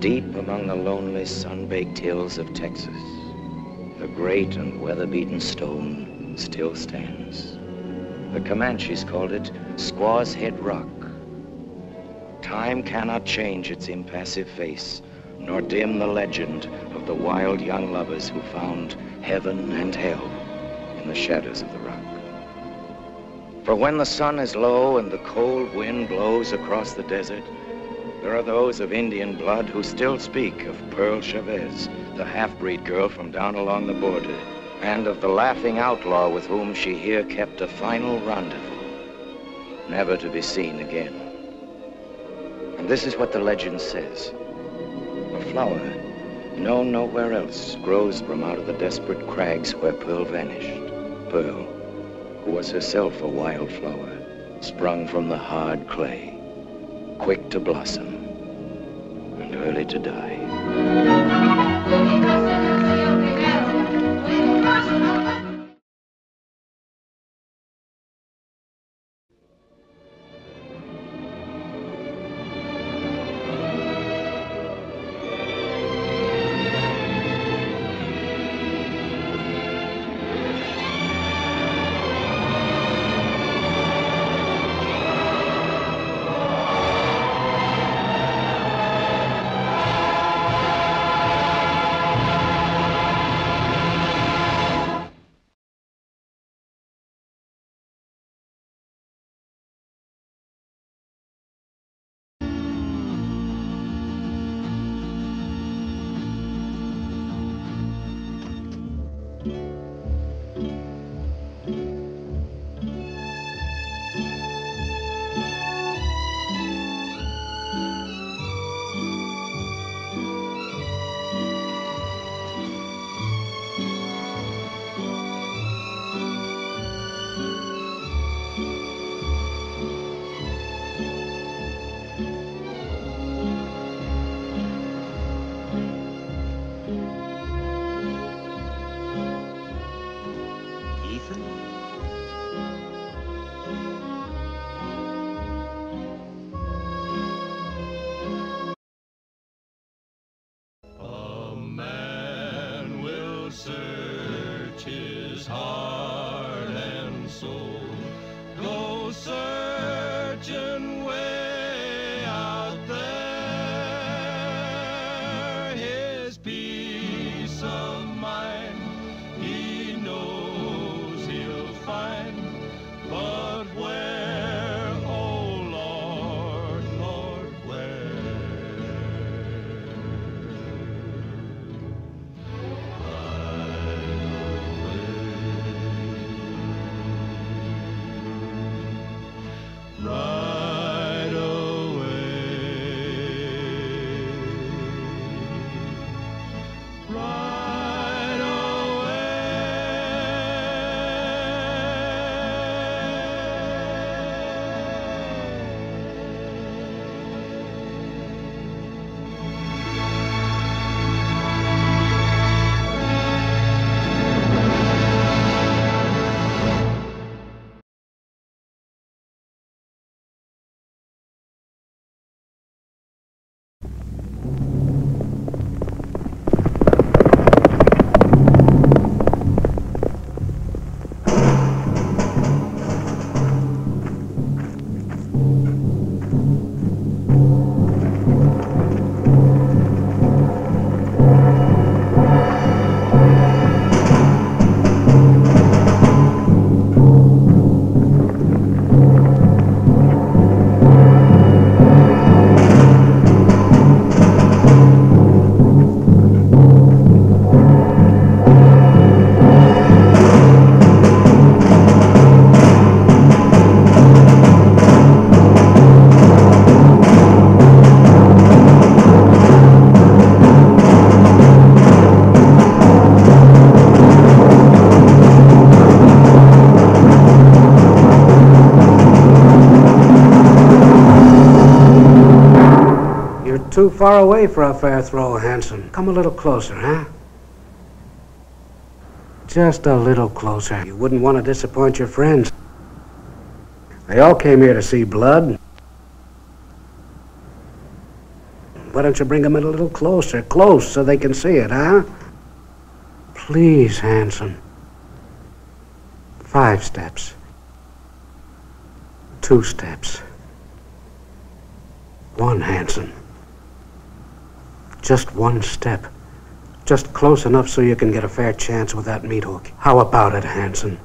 Deep among the lonely, sun-baked hills of Texas, the great and weather-beaten stone still stands. The Comanches called it Squaw's Head Rock. Time cannot change its impassive face, nor dim the legend of the wild young lovers who found heaven and hell in the shadows of the rock. For when the sun is low and the cold wind blows across the desert, there are those of Indian blood who still speak of Pearl Chavez, the half-breed girl from down along the border, and of the laughing outlaw with whom she here kept a final rendezvous, never to be seen again. And this is what the legend says. A flower, known nowhere else, grows from out of the desperate crags where Pearl vanished. Pearl, who was herself a wild flower, sprung from the hard clay quick to blossom and early to die. Kristen. Too far away for a fair throw, Hanson. Come a little closer, huh? Just a little closer. You wouldn't want to disappoint your friends. They all came here to see blood. Why don't you bring them in a little closer? Close so they can see it, huh? Please, Hanson. Five steps. Two steps. One, Hanson. Just one step. Just close enough so you can get a fair chance with that meat hook. How about it, Hanson?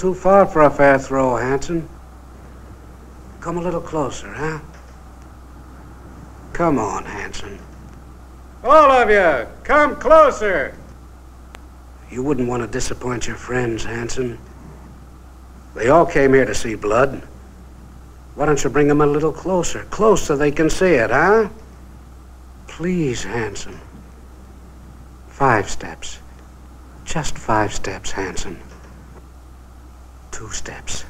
Too far for a fair throw, Hanson. Come a little closer, huh? Come on, Hanson. All of you, come closer. You wouldn't want to disappoint your friends, Hanson. They all came here to see blood. Why don't you bring them a little closer? Close so they can see it, huh? Please, Hanson. Five steps. Just five steps, Hanson. Two steps.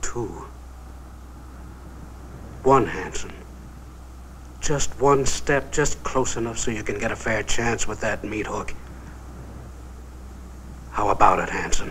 Two. One, Hanson. Just one step, just close enough so you can get a fair chance with that meat hook. How about it, Hanson?